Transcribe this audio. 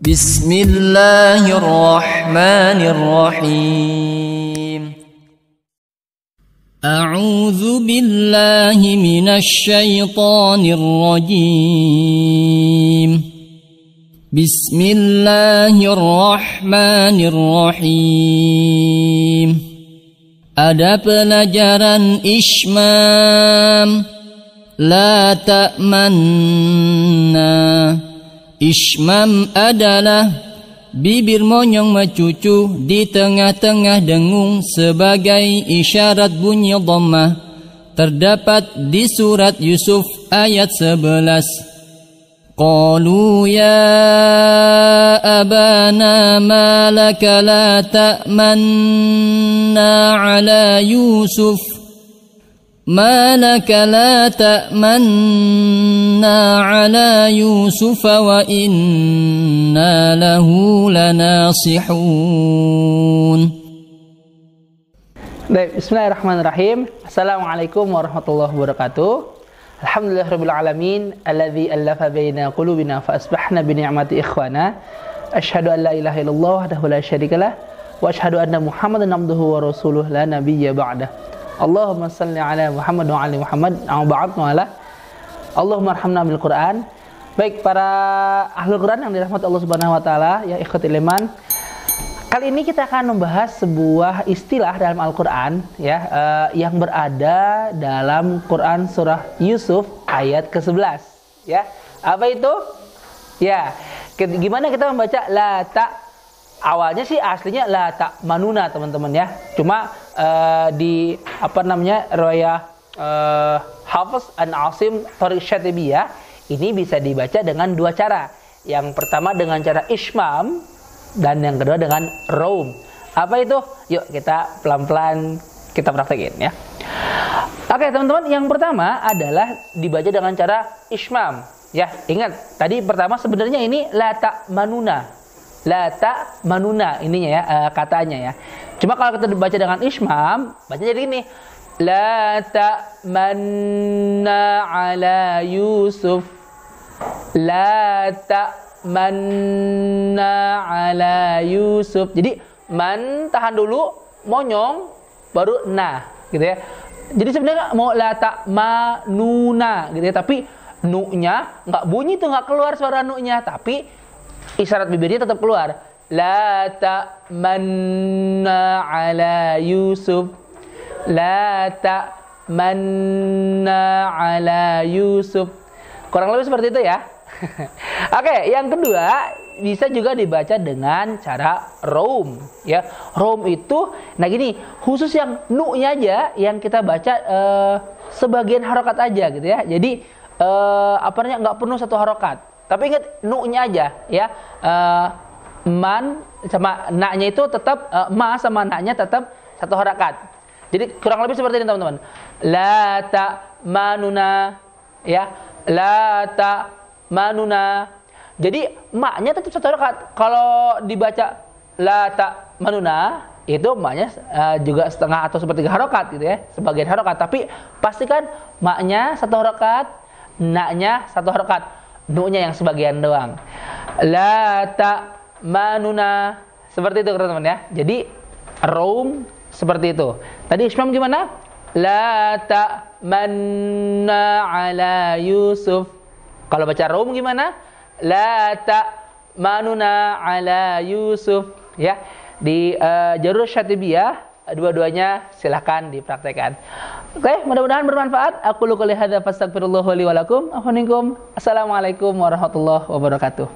بسم الله الرحمن الرحيم. أعوذ بالله من الشيطان الرجيم. بسم الله الرحمن الرحيم. Ada pelajaran Ishmam La ta'manna Ishmam adalah bibir monyong mencucu di tengah-tengah dengung sebagai isyarat bunyi dhammah terdapat di surat Yusuf ayat 11 Qalu ya abana ma la ta'manna ala Yusuf ما لك لا تأمنا على يوسف وإنا له لناصحون Baik, bismillahirrahmanirrahim. Assalamualaikum warahmatullahi wabarakatuh. Alhamdulillahirabbil alamin alladzi allafa baina qulubina fa asbahna bi ni'mati ikhwana. Asyhadu an la ilaha illallah wahdahu la syarikalah wa asyhadu anna Muhammadan abduhu wa rasuluh la nabiyya ba'dah. Allahumma salli ala Muhammad wa ali Muhammad ba'd wa ala Allahumma arhamna bil Quran. Baik para ahli Quran yang dirahmati Allah Subhanahu wa taala, ya ikhwatul iman. Kali ini kita akan membahas sebuah istilah dalam Al-Qur'an ya uh, yang berada dalam Quran surah Yusuf ayat ke-11 ya. Apa itu? Ya, gimana kita membaca la ta awalnya sih aslinya la tak manuna teman-teman ya. Cuma uh, di apa namanya roya uh, Hafiz an Asim Tariq Syatibiyah ini bisa dibaca dengan dua cara. Yang pertama dengan cara ismam dan yang kedua dengan raum. Apa itu? Yuk kita pelan-pelan kita praktekin ya. Oke teman-teman, yang pertama adalah dibaca dengan cara ismam. Ya, ingat tadi pertama sebenarnya ini la tak manuna la ta manuna ininya ya uh, katanya ya. Cuma kalau kita baca dengan ismam, baca jadi ini la ta manna ala Yusuf la ta manna ala Yusuf. Jadi man tahan dulu, monyong baru na gitu ya. Jadi sebenarnya mau la ta manuna gitu ya, tapi nu-nya nggak bunyi tuh nggak keluar suara nu-nya, tapi isyarat bibirnya tetap keluar. La ta'manna ala Yusuf. La ta'manna ala Yusuf. Kurang lebih seperti itu ya. Oke, yang kedua bisa juga dibaca dengan cara rom ya. Rom itu nah gini, khusus yang nu-nya aja yang kita baca uh, sebagian harokat aja gitu ya. Jadi uh, apa namanya nggak penuh satu harokat. Tapi ingat nu-nya aja ya. Uh, man sama naknya itu tetap uh, ma sama naknya tetap satu harakat. Jadi kurang lebih seperti ini teman-teman. La ta manuna ya. La ta manuna. Jadi maknya tetap satu harakat. Kalau dibaca la ta manuna itu maknya uh, juga setengah atau sepertiga harokat gitu ya, sebagian harokat. Tapi pastikan maknya satu harokat, naknya satu harokat nu-nya yang sebagian doang. La ta manuna seperti itu teman-teman ya. Jadi rom seperti itu. Tadi Ismam gimana? La ta manna ala Yusuf. Kalau baca rom gimana? La ta manuna ala Yusuf ya. Di uh, Jarur Syatibiyah dua-duanya silahkan dipraktekkan. Oke, mudah-mudahan bermanfaat. Aku lu qouli hadza fastaghfirullah li wa lakum. Assalamualaikum warahmatullahi wabarakatuh.